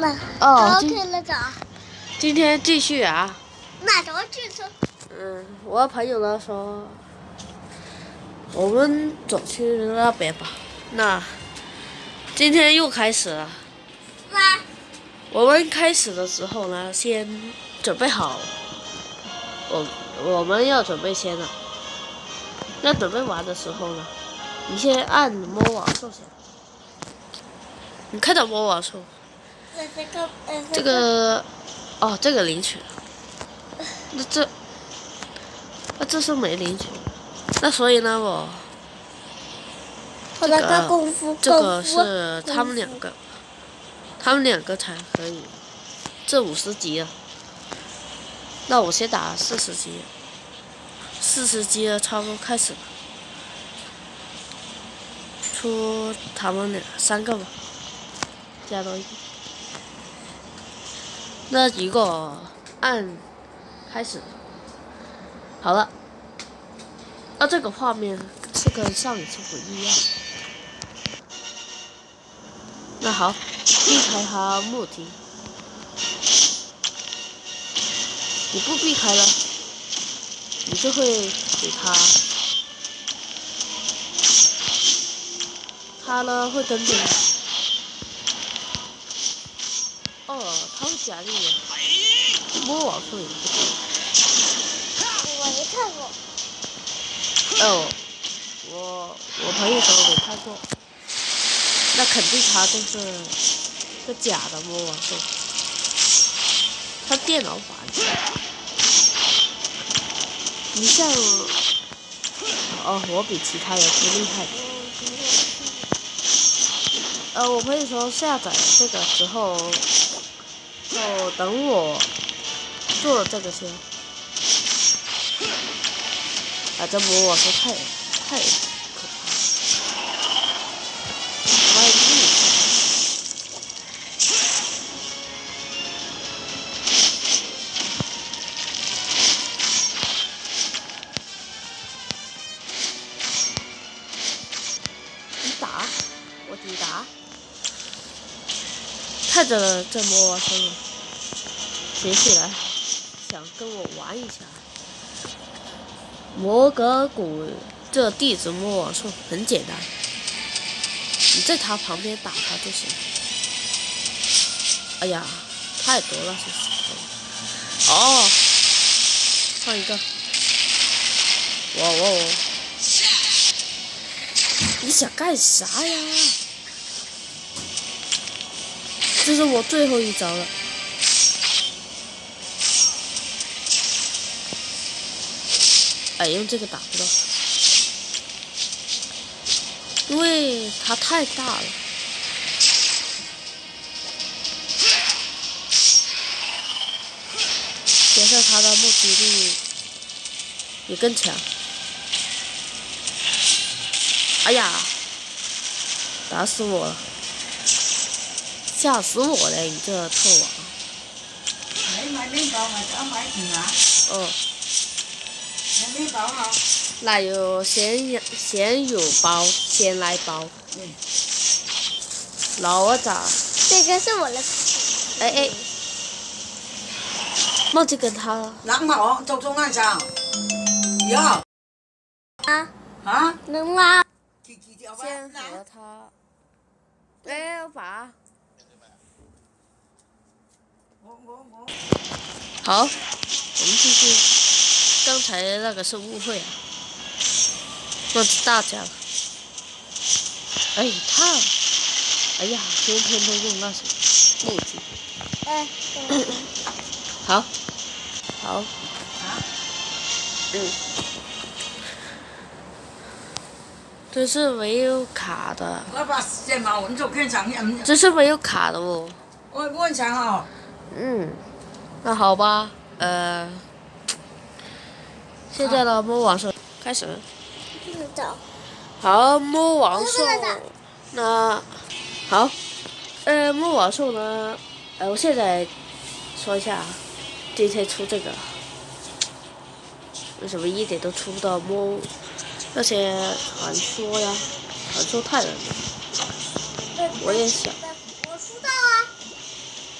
那哦，今 OK 了咋？今天继续啊。那怎么去吃？嗯，我朋友呢说，我们走去那边吧。那今天又开始了。那我们开始的时候呢，先准备好，我我们要准备先了。那准备完的时候呢，你先按摸网兽先。你看到摸网兽？那这个哦，这个领取了。那这，那这是没领取。那所以呢，我这个这个是他们两个，他们两个才可以。这五十级了，那我先打四十级，四十级了，差不多开始吧。出他们俩三个吧，加多一个。那如果按开始，好了。那这个画面是跟上一次不一样。那好，避开他木梯。你不避开了，你就会给他，他呢会跟着你。哦，他会假力的，摸网术也不错。我没看过。哦，我我朋友说没看过，那肯定他就是个假的魔王兽，他电脑版的。你像，哦，我比其他人都厉害。呃，我朋友说下载这个之后，就等我做了这个先。啊，这魔王兽太太可怕了，我也厉害。你打，我抵打。看着这魔王兽学起来，想跟我玩一下。摩格古这弟子魔王兽很简单，你在他旁边打他就行。哎呀，太多了这石头。哦，换一个。哇哇！你想干啥呀？这是我最后一招了。哎，用这个打不到，因为它太大了。加上它的目击力也更强。哎呀，打死我了！吓死我了！你这臭王。你那有先先有包，先来包。嗯。老我咋？这个是我的。哎哎，忘记跟他。冷河做中間上，以後啊啊，能拉。先和他。哎，我把。我我我。好，我们继续。刚才那个是误会啊，忘记大家了。哎，他，哎呀，天天都用那些木具。哎。好，好。啊？嗯。这是没有卡的。这是没有卡的哦。我哦。嗯，那好吧，呃，现在呢，摸王兽开始。不知道。好，摸王兽。那好，呃，摸王兽呢？呃，我现在说一下啊，今天出这个，为什么一点都出不到摸那些传说呀？传说太难了。我也想。我出道啊。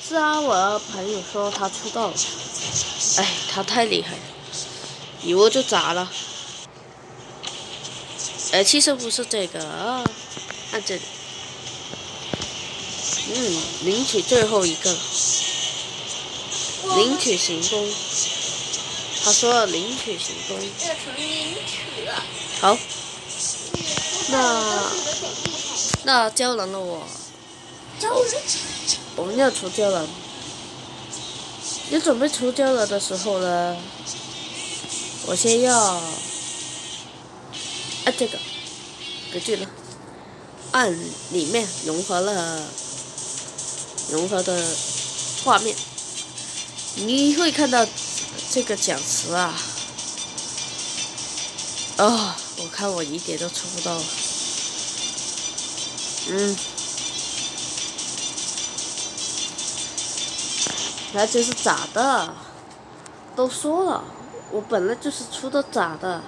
是啊，我的朋友说他出道了，哎，他太厉害了，一握就砸了。哎，其实不是这个，啊，按这里。嗯，领取最后一个，领取行动。他说领取行动。这成领取了。好，那那胶囊了我。我们要出胶囊。你准备出胶囊的时候呢，我先要按这个，别进了，按里面融合了融合的画面，你会看到这个奖池啊。哦，我看我一点都抽不到。嗯，那这是咋的？都说了，我本来就是出的咋的。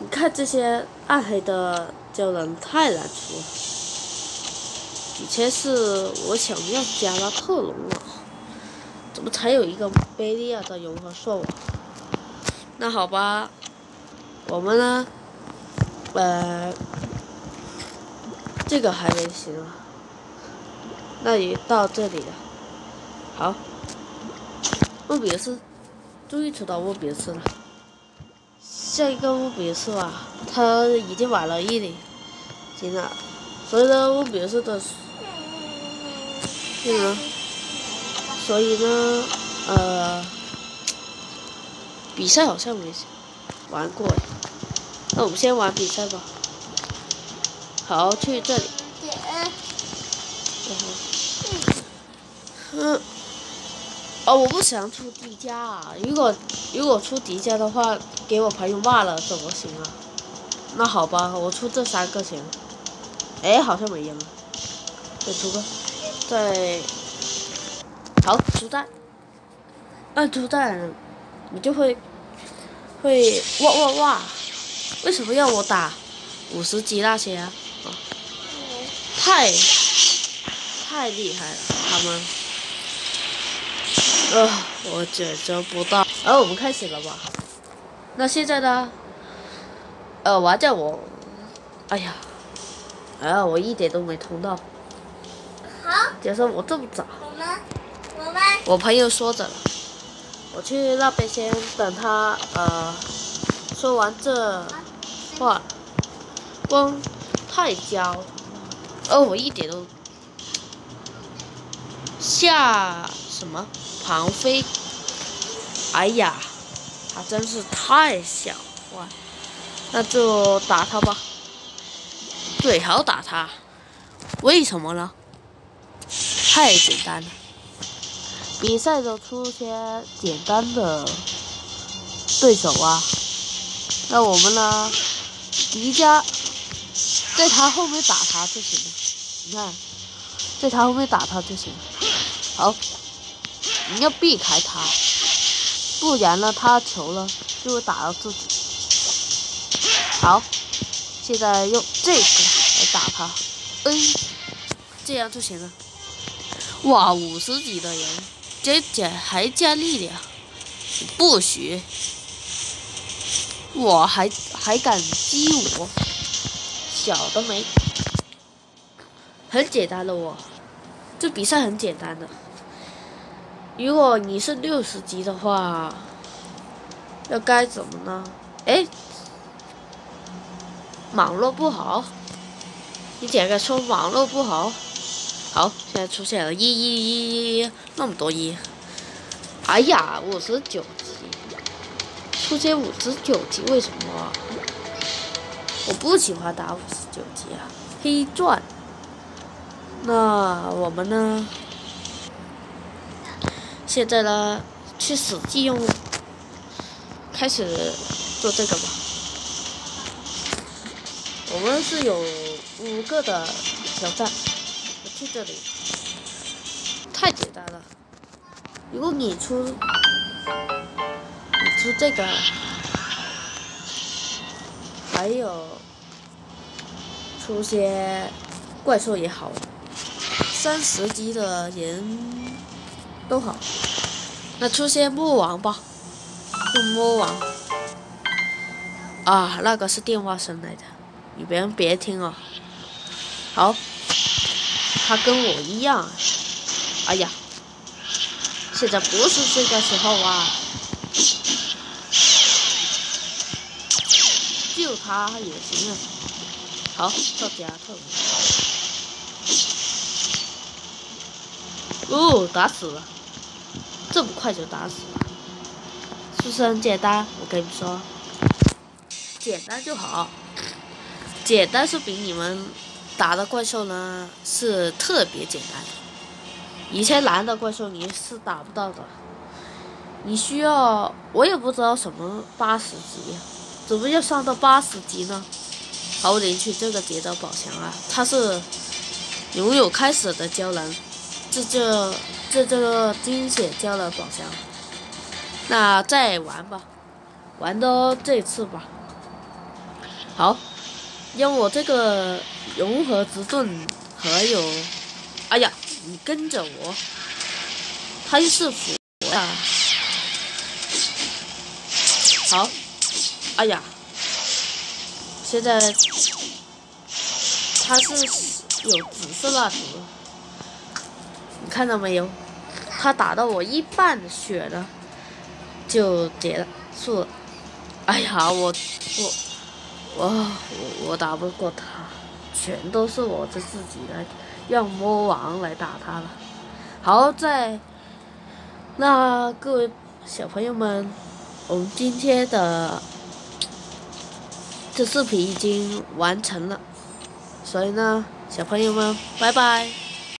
你看这些暗黑的胶囊太难出了。以前是我想要加拉特隆了，怎么才有一个贝利亚的融合兽啊？那好吧。我们呢，呃，这个还没行啊，那也到这里了。好，乌比是，终于抽到乌比斯了。下一个乌比斯吧，他已经晚了一年，行了，所以呢，乌比斯的，那个，所以呢，呃，比赛好像没玩过。那我们先玩比赛吧。好，去这里。嗯。哦，我不想出迪迦啊！如果如果出迪迦的话，给我朋友骂了怎么行啊？那好吧，我出这三个行。哎，好像没赢。再出个，再。好，出战。按出战，你就会会哇哇哇！为什么要我打五十级那些啊？太太厉害了，他们，呃，我解决不到。呃，我们开始了吧？那现在呢？呃，玩家我，哎呀，哎呀，我一点都没通到。好。假设我这么早。我们，我们。我朋友说着了，我去那边先等他，呃，说完这。话，光太焦，哦，我一点都下什么庞飞，哎呀，他真是太小了，那就打他吧，最好打他，为什么呢？太简单了，比赛都出些简单的对手啊，那我们呢？迪迦在他后面打他就行了，你看，在他后面打他就行了。好，你要避开他，不然呢，他球了就会打到自己。好，现在用这个来打他，嗯，这样就行了。哇，五十级的人，这这还加力量，不许！我还还敢激我，小的没，很简单的我，这比赛很简单的。如果你是六十级的话，要该怎么呢？哎，网络不好，你点个说网络不好。好，现在出现了一一一一那么多一，哎呀，五十九级。出现五十九级，为什么？我不喜欢打五十九级啊，黑钻。那我们呢？现在呢，去实际用，开始做这个吧。我们是有五个的挑战，我去这里，太简单了。如果你出。你出这个，还有出些怪兽也好，三十级的人都好。那出现魔王吧，用魔王。啊，那个是电话声来的，你别别听哦。好，他跟我一样。哎呀，现在不是这个时候啊！救他也行啊。好，到家透。哦，打死了！这么快就打死了，是不是很简单？我跟你说，简单就好。简单是比你们打的怪兽呢是特别简单，以前难的怪兽你是打不到的。你需要，我也不知道什么八十级，怎么要上到八十级呢？好，领取这个节的宝箱啊，它是拥有开始的胶囊。这这这这个惊险交了宝箱，那再玩吧，玩到这次吧。好，用我这个融合之盾，还有，哎呀，你跟着我，他是佛啊。好，哎呀，现在他是有紫色蜡烛。看到没有？他打到我一半的血了，就结束了。哎呀，我我我我打不过他，全都是我的自己来让魔王来打他了。好在，那各位小朋友们，我们今天的这视频已经完成了，所以呢，小朋友们，拜拜。